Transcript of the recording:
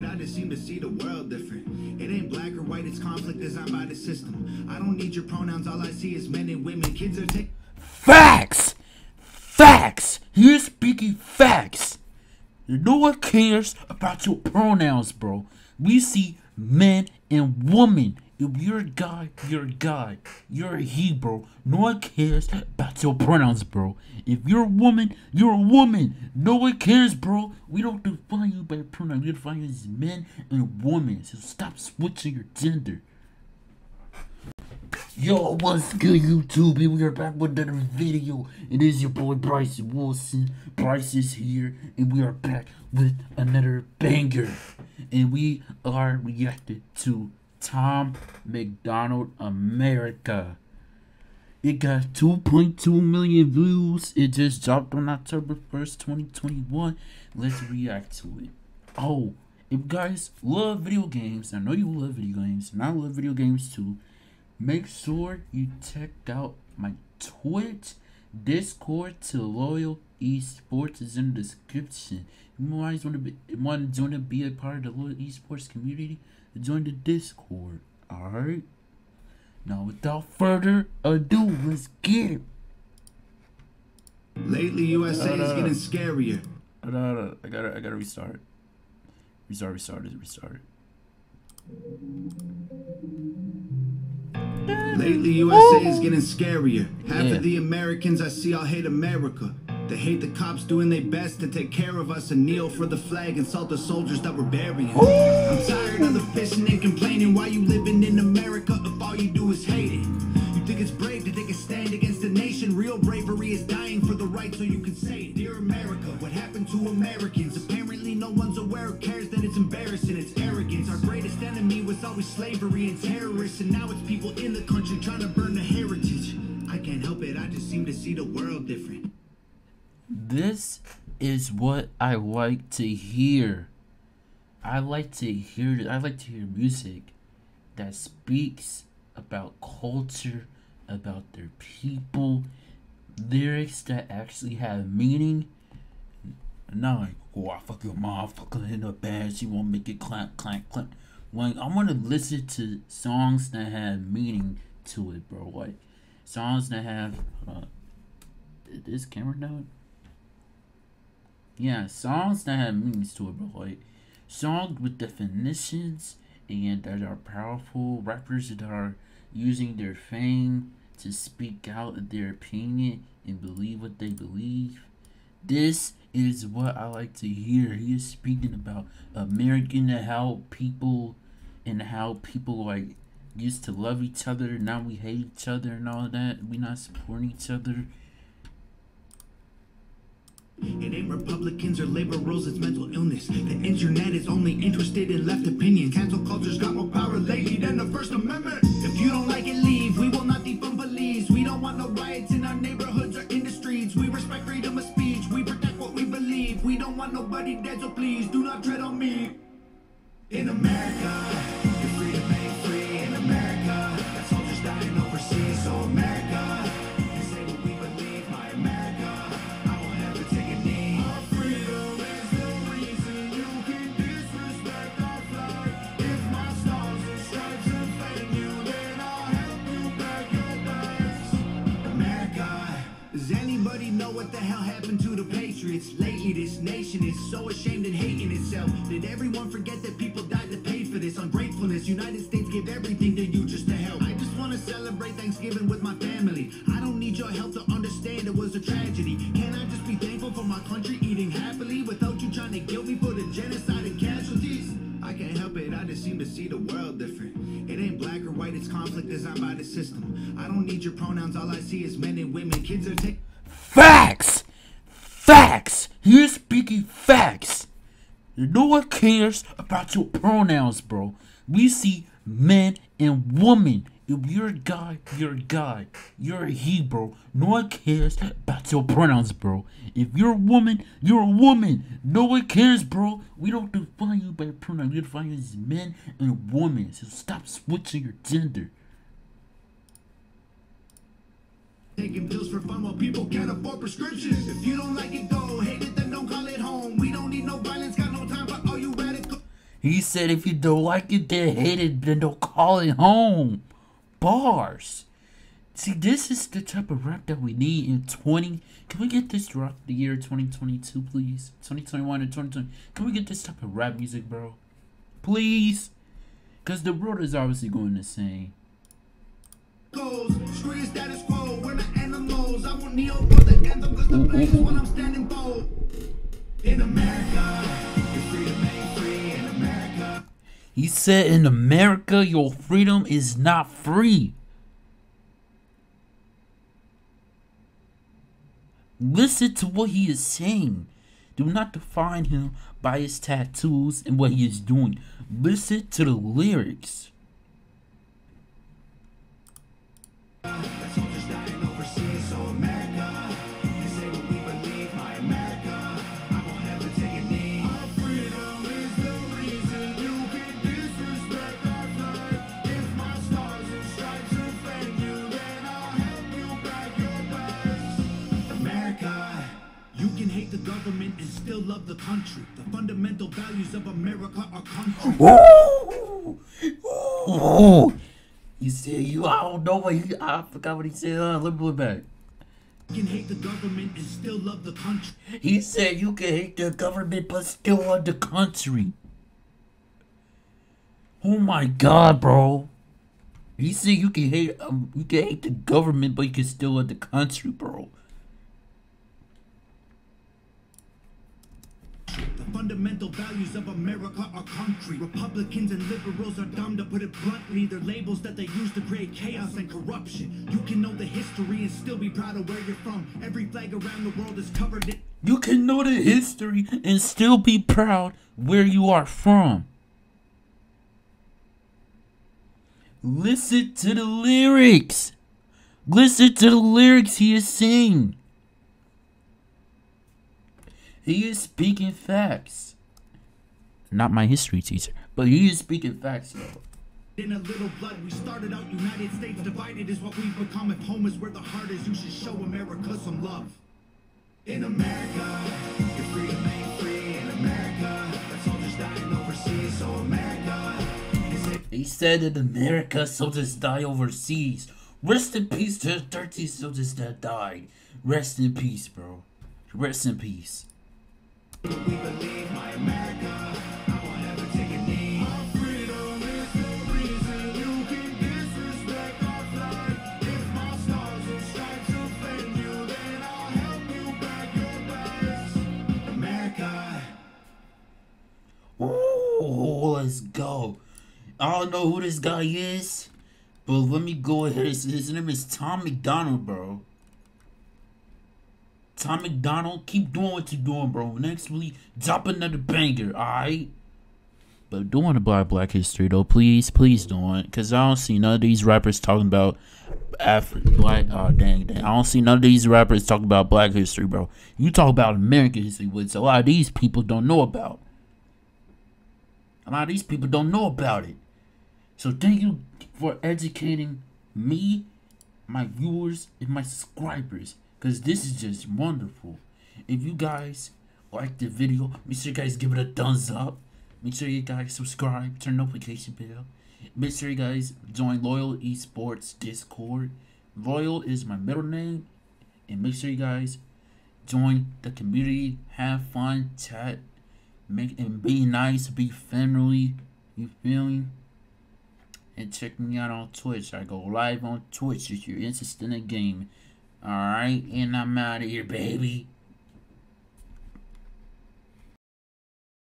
I just seem to see the world different. It ain't black or white, it's conflict designed by the system. I don't need your pronouns, all I see is men and women. Kids are taking. Facts! Facts! You're speaking facts! No one cares about your pronouns, bro. We see men and women. If you're a guy, you're a guy. You're a he, bro. No one cares about your pronouns, bro. If you're a woman, you're a woman. No one cares, bro. We don't define you by your pronouns. We define you as men and women. So stop switching your gender. Yo, what's good, YouTube? We are back with another video. It is your boy Bryce Wilson. Bryce is here, and we are back with another banger. And we are reacting to Tom MacDonald America. It got 2.2 million views. It just dropped on October 1st, 2021. Let's react to it. Oh, if you guys love video games, I know you love video games, and I love video games too. Make sure you check out my Twitch, Discord to Loyal Esports is in the description. You guys want to be want to be a part of the Loyal Esports community? Join the Discord. Alright? Now without further ado, let's get it. Lately, USA is getting uh, scarier. Uh, hold on, hold on. I gotta I gotta restart. Restart, restart restart. Lately, USA is getting scarier. Half Yeah. of the Americans I see all hate America. They hate the cops doing their best to take care of us and kneel for the flag and salt the soldiers that we're burying. I'm tired of the fishing and complaining why you living in America if all you do is hate it. You think it's brave to take a stand against a nation? Real bravery is dying for the right so you can say it. Dear America, what happened to Americans? Apparently no one's aware or cares that it's embarrassing. It's arrogance. Our greatest enemy was always slavery and terrorists, and now it's people in the country trying to burn the heritage. I can't help it, I just seem to see the world different. This is what I like to hear. I like to hear I like to hear music that speaks about culture, about their people, lyrics that actually have meaning. Not like, oh, I fuck your mom, fuck her in the bed, she won't make it clap, clap, clap. Like, I want to listen to songs that have meaning to it, bro. Like, songs that have. Uh, is this camera down? Yeah, songs that have meanings to it, bro. Like songs with definitions and that are powerful. Rappers that are using their fame to speak out their opinion and believe what they believe. This is what I like to hear. He is speaking about American and how people and how people like used to love each other. Now we hate each other and all that. We not supporting each other. Republicans or labor rules, it's mental illness. The internet is only interested in left opinions. Cancel culture's got more power lately than the First Amendment. If you don't like it, leave. We will not defund police. We don't want no riots in our neighborhoods or in the streets. We respect freedom of speech. We protect what we believe. We don't want nobody dead, so please do not tread on me. In America, you're free to make free. In America, soldiers dying overseas. So everyone forget that people died to pay for this ungratefulness? United States gave everything to you just to help. I just want to celebrate Thanksgiving with my family. I don't need your help to understand it was a tragedy. Can I just be thankful for my country eating happily without you trying to guilt me for the genocide and casualties? I can't help it, I just seem to see the world different. It ain't black or white, it's conflict designed by the system. I don't need your pronouns, all I see is men and women. Kids are taking. Facts! Facts! You're speaking facts! No one cares about your pronouns, bro. We see men and women. If you're a guy, you're a guy. You're a he, bro. No one cares about your pronouns, bro. If you're a woman, you're a woman. No one cares, bro. We don't define you by your pronouns. We define you as men and women. So stop switching your gender. Taking pills for fun while people can't afford prescriptions. If you don't like it, don't He said if you don't like it, then hate it, then don't call it home. Bars. See, this is the type of rap that we need in 20. Can we get this drop the year 2022, please? 2021 and 2020. Can we get this type of rap music, bro? Please? Because the world is obviously going insane. goes. Screw your He said in America, your freedom is not free. Listen to what he is saying. Do not define him by his tattoos and what he is doing. Listen to the lyrics. Love the country. The fundamental values of America are country. Ooh, ooh. He said, "You, I don't know what he. I forgot what he said. Uh, let me look back." You can hate the government and still love the country. He said, "You can hate the government, but still love the country." Oh my God, bro! He said you can hate, um, you can hate the government, but you can still love the country, bro. Fundamental values of America are country. Republicans and liberals are dumb to put it bluntly. They're labels that they use to create chaos and corruption. You can know the history and still be proud of where you're from. Every flag around the world is covered in. You can know the history and still be proud where you are from. Listen to the lyrics. Listen to the lyrics he is saying. He is speaking facts. Not my history teacher, but he is speaking facts, yo. In a little blood, we started out United States divided is what we've become. If home is where the heart is, you should show America some love. In America, your freedom ain't free. In America, that soldiers dying overseas. So America, He said in America, soldiers die overseas. Rest in peace to the 13 soldiers that died. Rest in peace, bro. Rest in peace. Let's go. I don't know who this guy is, but let me go ahead. His, his name is Tom MacDonald, bro. Tom MacDonald, keep doing what you're doing, bro. Next week, drop another banger, alright? But don't want to buy Black History though, please, please don't, because I don't see none of these rappers talking about Afro Black. Oh dang, dang, I don't see none of these rappers talking about Black History, bro. You talk about American history, which a lot of these people don't know about. A lot of these people don't know about it. So thank you for educating me, my viewers, and my subscribers. Because this is just wonderful. If you guys like the video, make sure you guys give it a thumbs up. Make sure you guys subscribe, turn notification bell. Make sure you guys join Loyal Esports Discord. Loyal is my middle name. And make sure you guys join the community, have fun, chat, make and be nice, be friendly. You feel me? And check me out on Twitch. I go live on Twitch if you're interested in the game. Alright, and I'm out of here, baby.